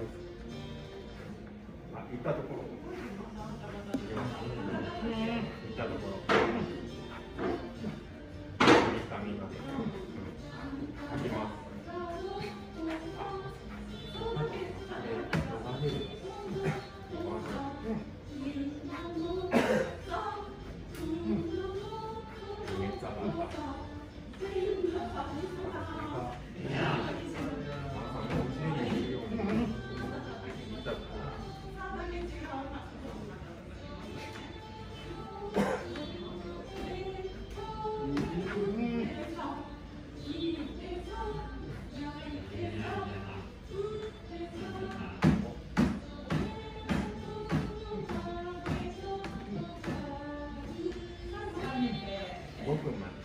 行ったところ。行。ったところ。三日みんなで。行きます。めっ Welcome.